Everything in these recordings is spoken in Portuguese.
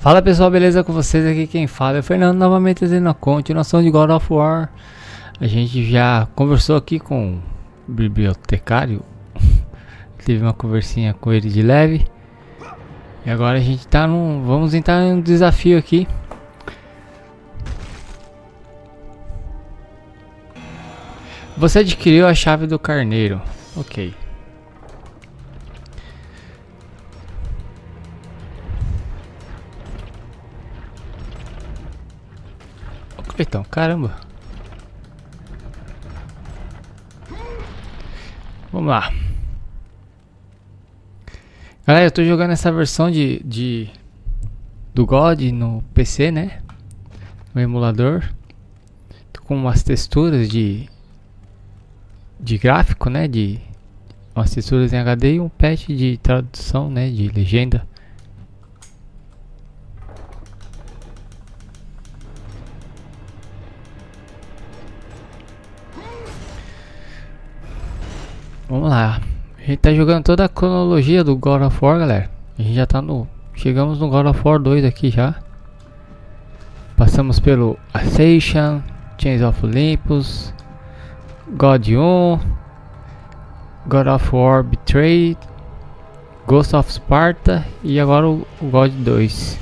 Fala pessoal, beleza com vocês? Aqui quem fala é o Fernando, novamente fazendo a continuação de God of War. A gente já conversou aqui com o bibliotecário, teve uma conversinha com ele de leve. E agora a gente tá num. Vamos entrar em um desafio aqui. Você adquiriu a chave do carneiro. Ok. Então, caramba. Vamos lá. Galera, eu tô jogando essa versão de, de do God no PC, né? No emulador. Tô com umas texturas de de gráfico, né? De umas texturas em HD e um patch de tradução, né? De legenda. Vamos lá. A gente tá jogando toda a cronologia do God of War, galera. A gente já tá no... Chegamos no God of War 2 aqui já. Passamos pelo Ascension, Chains of Olympus, God 1, God of War Betrayed, Ghost of Sparta e agora o, God 2.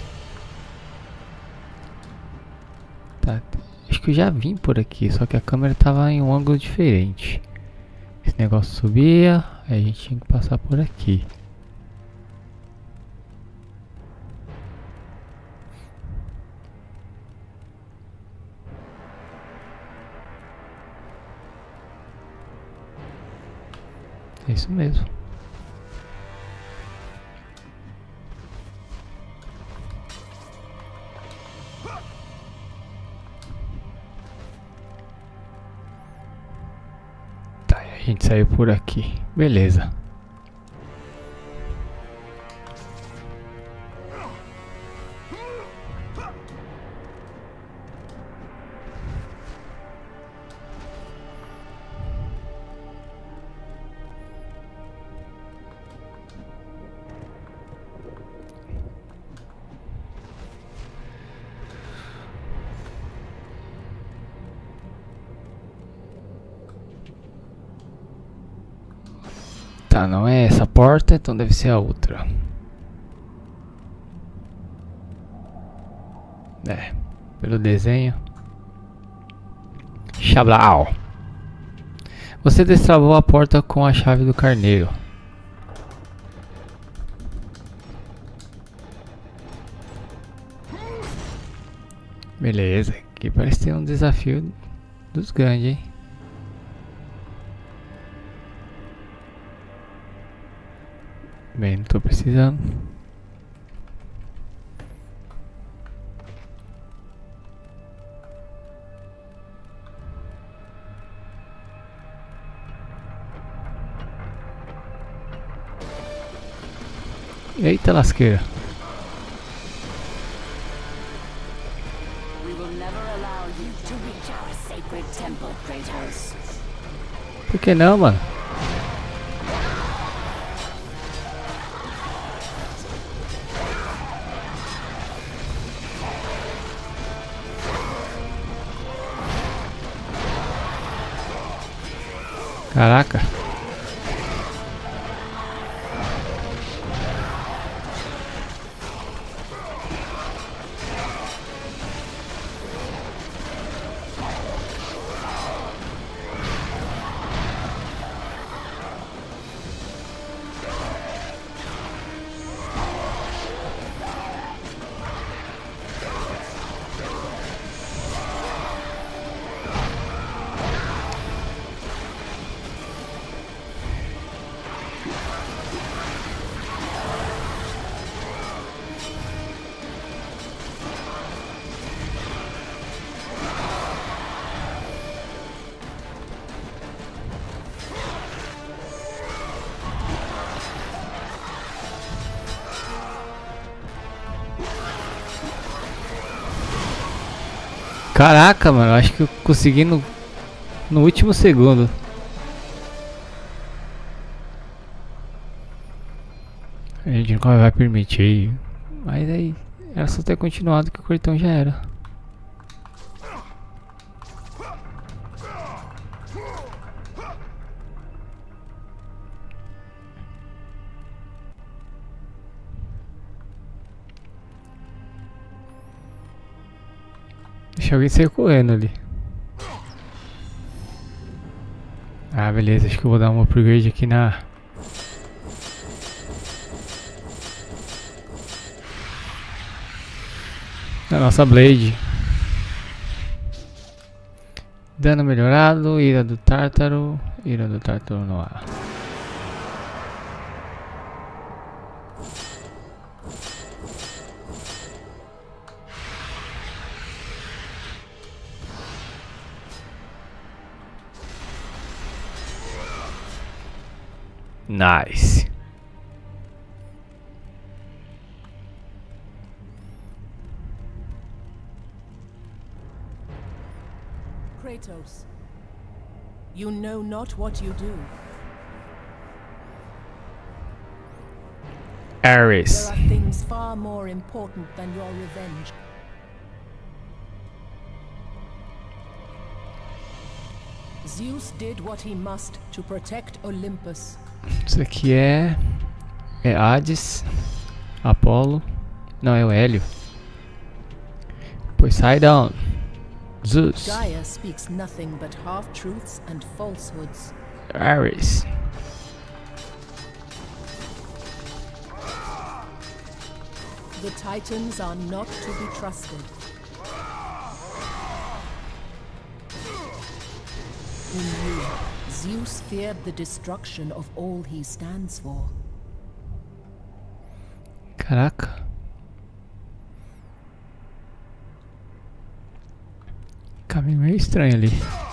Tá, acho que eu já vim por aqui, só que a câmera tava em um ângulo diferente. Esse negócio subia, a gente tinha que passar por aqui. É isso mesmo. Gente saiu por aqui. Beleza. Então deve ser a outra. É, pelo desenho. Xablau. Você destravou a porta com a chave do carneiro. Beleza, aqui parece ter um desafio dos grandes, hein? Bem, não tô precisando. Eita lasqueira. Por que não, mano? Caraca. Caraca, mano, acho que eu consegui no, no último segundo. A gente nunca vai permitir. Mas aí Era só ter continuado que o cartão já era. Alguém sair correndo ali. Ah, beleza. Acho que eu vou dar um upgrade aqui na... Na nossa Blade. Dano melhorado, ira do tártaro, ira do tártaro no ar. Nice. Kratos, you know not what you do. There Ares. are things far more important than your revenge. Zeus did what he must to protect Olympus. Isso aqui é. É Hades. Apolo. Não, é o Hélio. Poseidon. Zeus. Gaia speaks nothing but half-truths and falsehoods. Ares. The Titans are not to be trusted. In you, Zeus feared the destruction of all he stands for. Caraca. Caminho meio estranho ali.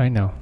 Acho que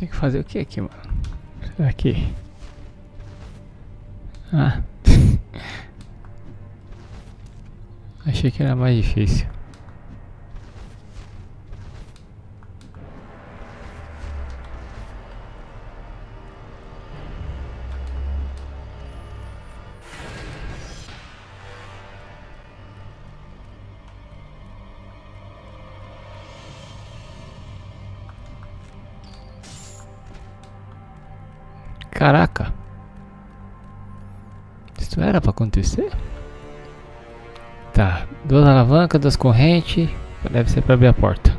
Tem que fazer o que aqui, mano? Será que. Ah. Achei que era mais difícil. Acontecer? Tá, duas alavancas, duas correntes. Deve ser pra abrir a porta.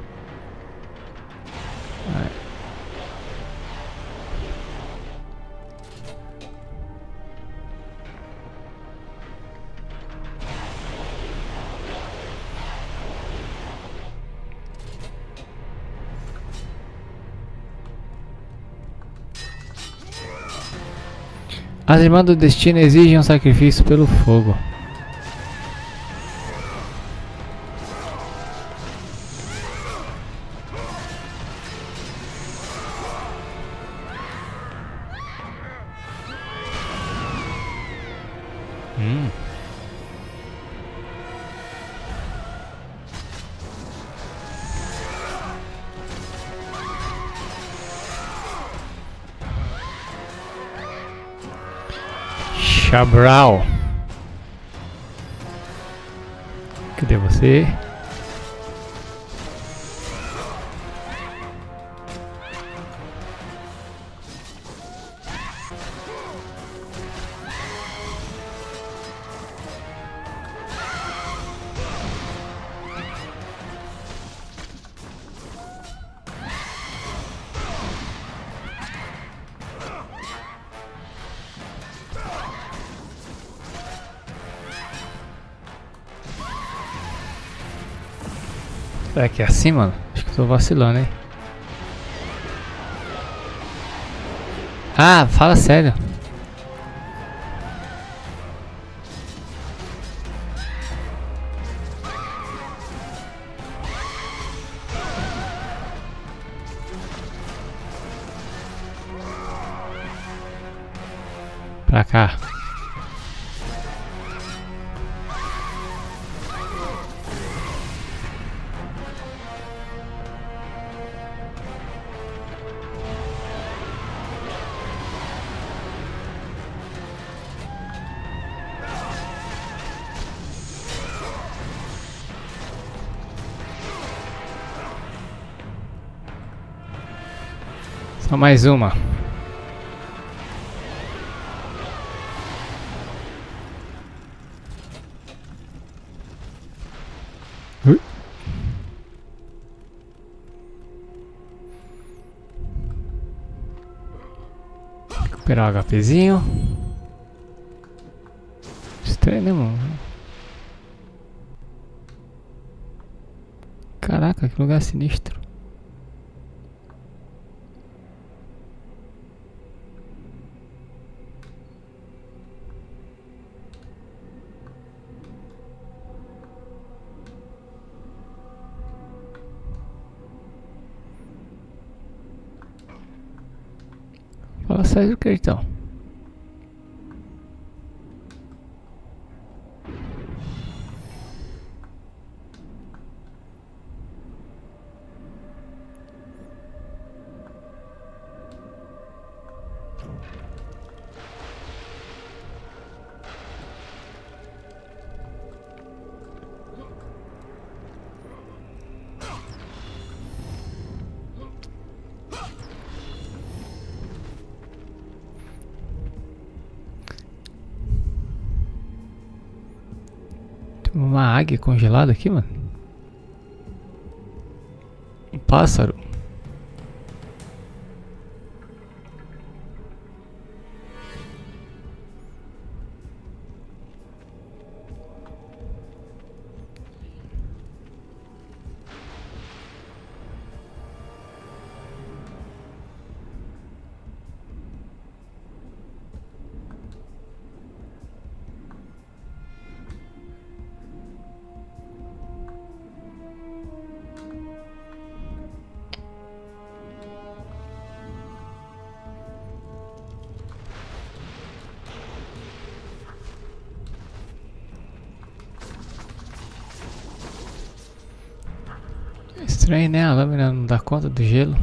As irmãs do destino exigem um sacrifício pelo fogo. Chabral. Cadê você? Será que é assim, mano? Acho que tô vacilando, hein? Ah, fala sério. Só mais uma. Ui. Recuperar o HPzinho. Estranho, né, mano? Caraca, que lugar sinistro. Fala sério, que uma águia congelada aqui, mano. Um pássaro. Estranho, né? A lâmina não dá conta do gelo.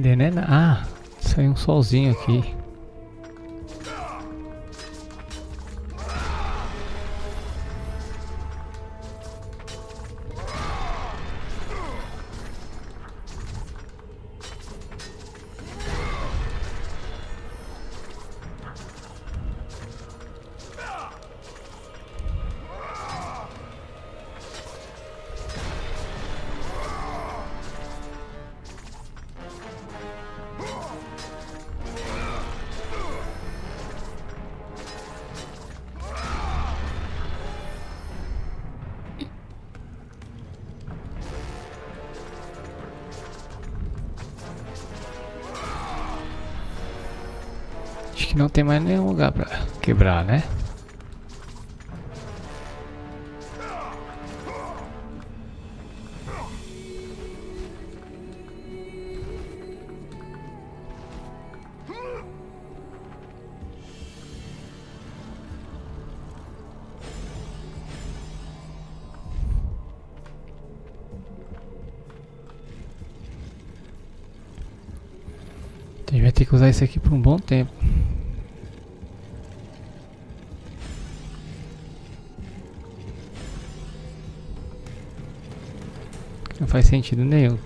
Venena. Ah, saiu um solzinho aqui. Que não tem mais nenhum lugar pra quebrar, né? A vai ter que usar isso aqui por um bom tempo. Faz sentido nenhum.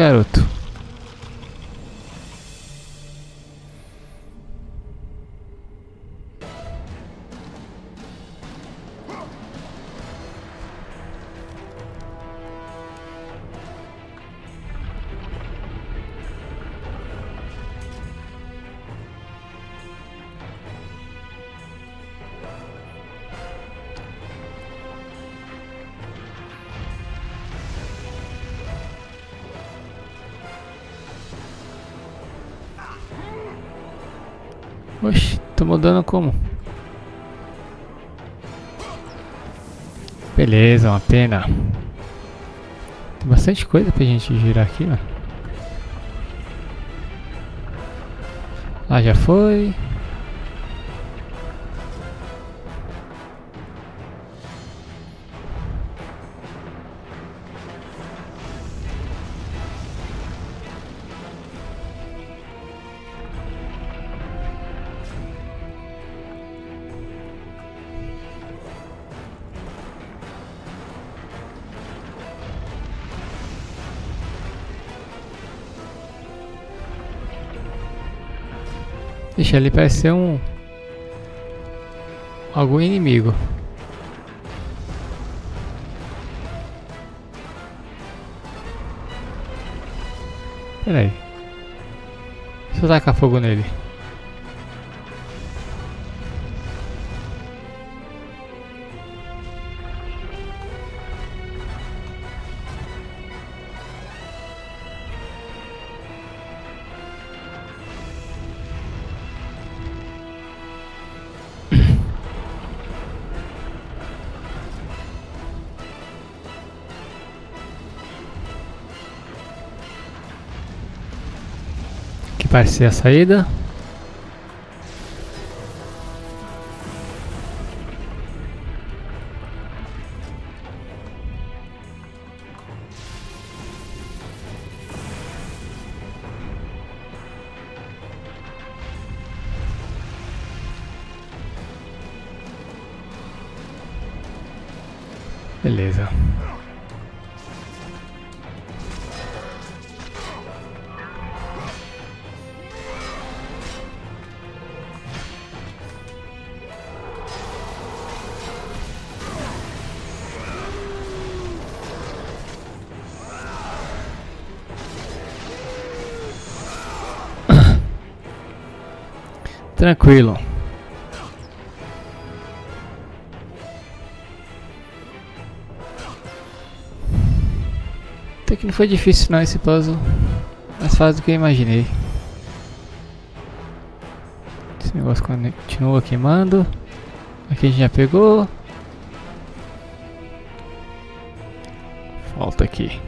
Hum, tô mudando como? Beleza, uma pena. Tem bastante coisa pra gente girar aqui, ó. Lá já foi. Ixi, ali parece ser um... Algum inimigo. Pera aí. Deixa eu tacar fogo nele. Parece a saída. Tranquilo. Até que não foi difícil não esse puzzle. Mais fácil do que eu imaginei. Esse negócio continua queimando. Aqui a gente já pegou. Falta aqui.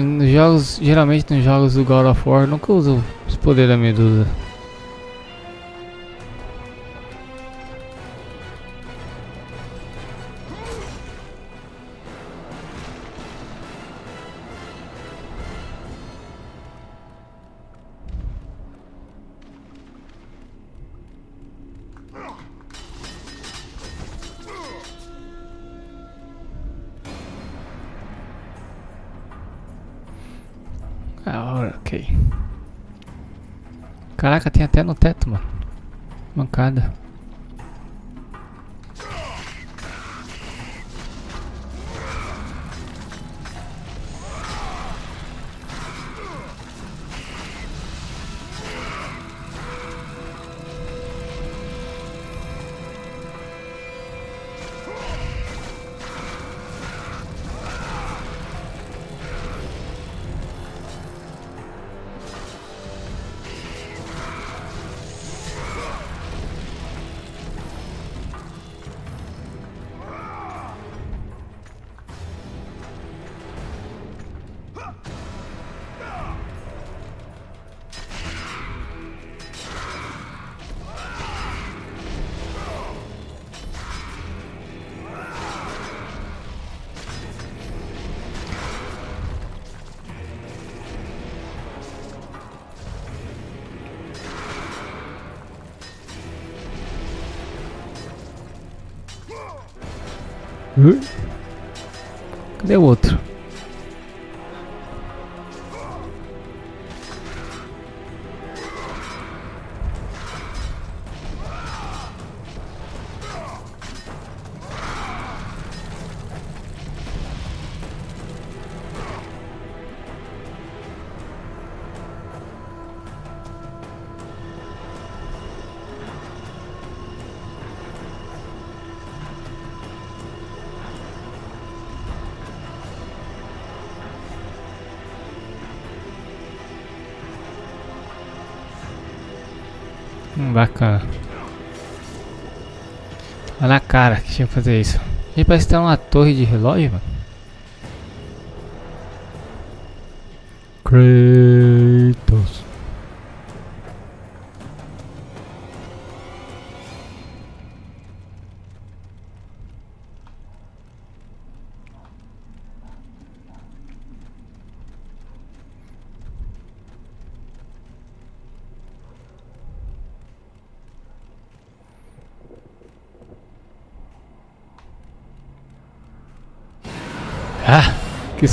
Nos jogos, geralmente nos jogos do God of War, nunca uso os poderes da Medusa. Ok. Caraca, tem até no teto, mano. Mancada. Ui. Cadê Hum, bacana. Olha na cara que tinha que fazer isso. E parece que tem uma torre de relógio, mano. Kratos. Ah, que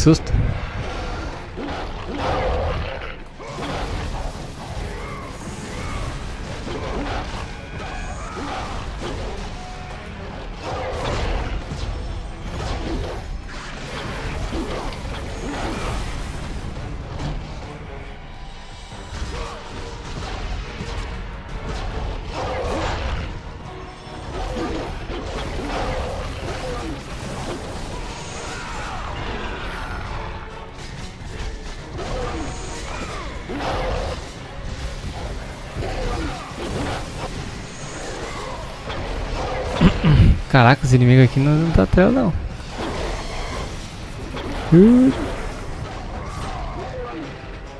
Caraca, os inimigos aqui não, não tá trela não.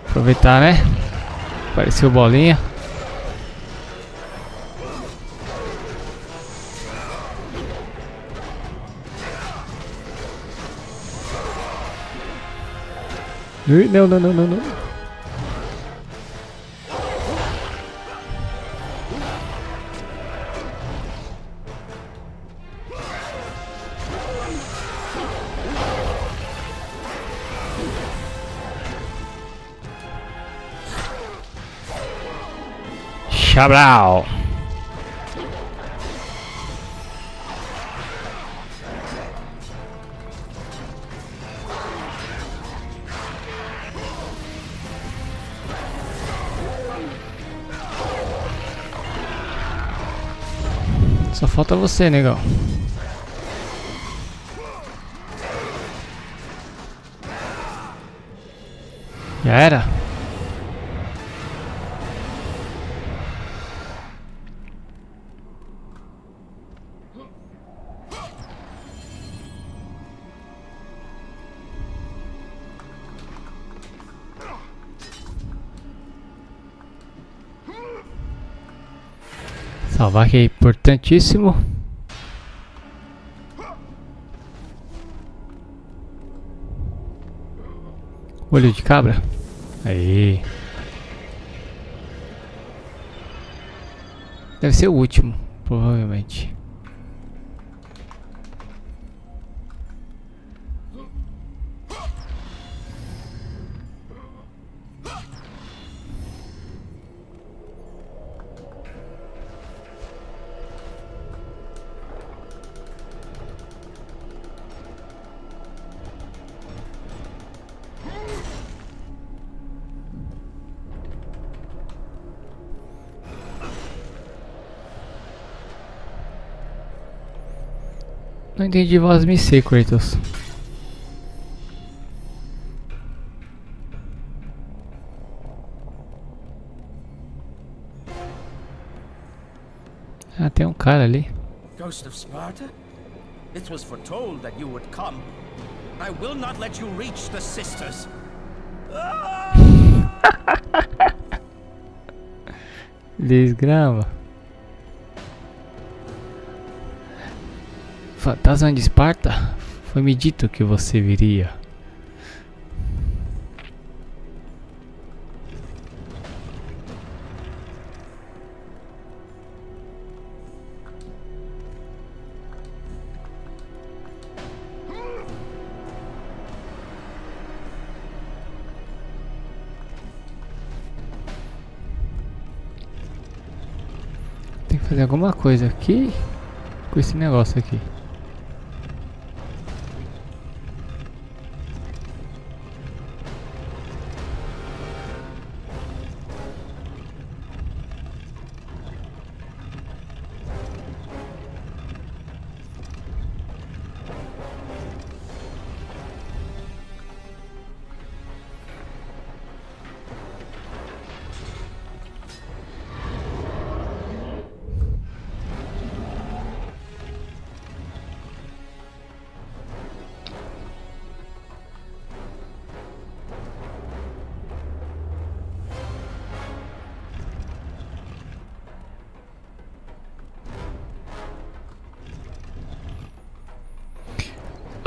Aproveitar, né? Apareceu bolinha. Não, não, não, não, não. Chabral. Só falta você, negão. Já era? Salvar que é importantíssimo. Olho de cabra. Aí. Deve ser o último, provavelmente. Não entendi voz me ser, Kratos. Ah, tem um cara ali. Ghost of Sparta? It was foretold that you would come. I will not let you reach the sisters. Desgrama. Fantasma de Esparta? Foi-me dito que você viria. Tem que fazer alguma coisa aqui com esse negócio aqui.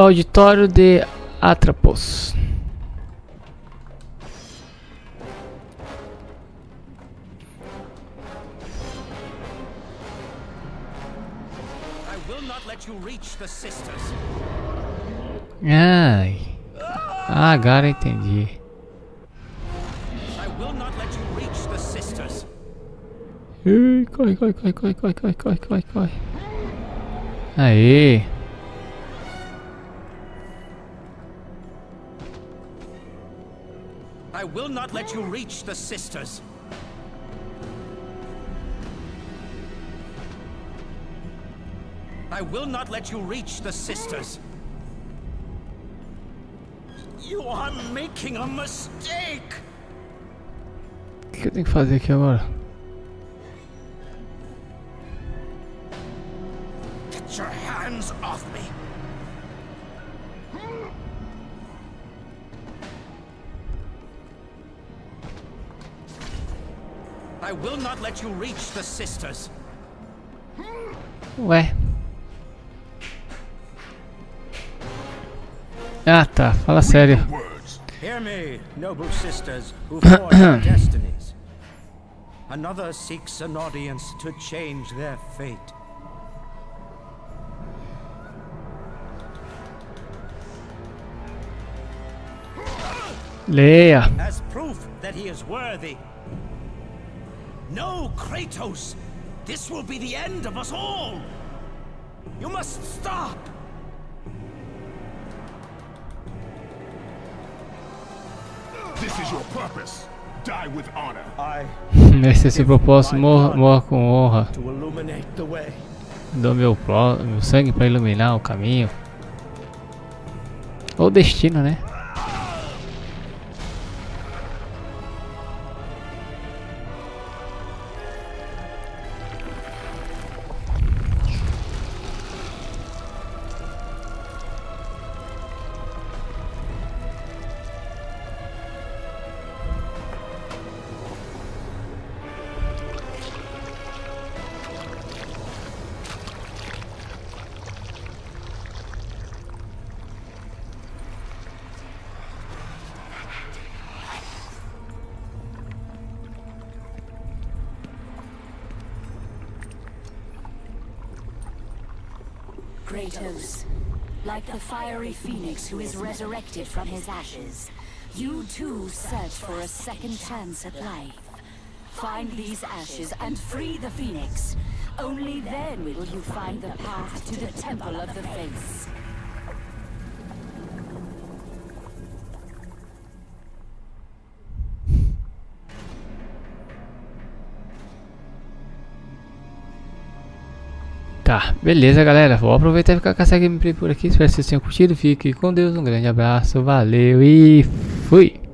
Auditório de Atrapos. I will not let you reach the sisters. Ai. Ah, agora entendi. I will not let you reach the sisters. Ui, corre, corre, corre, corre, corre, corre, corre, corre, corre. Aê. I will not let you reach the sisters. I will not let you reach the sisters. You are making a mistake. O que eu tenho que fazer aqui agora? Get your hands off me. I will not let you reach the sisters. Ué. Ah, tá. Fala sério. Hear me, noble sisters who forge their destinies. Another seeks an audience to change their fate. Leia. as proof that he is worthy. No, Kratos! This will be the end of us all! You must stop! This is your purpose. Die with honor. I Esse é seu propósito. Morra, morra com honra. to illuminate the way. Dou meu, pró, meu sangue para iluminar o caminho. Ou o destino, né? Kratos. Like the fiery phoenix who is resurrected from his ashes, you too search for a second chance at life. Find these ashes and free the phoenix. Only then will you find the path to the Temple of the Face. Tá, beleza galera, vou aproveitar e ficar com essa gameplay por aqui, espero que vocês tenham curtido, fique com Deus, um grande abraço, valeu e fui!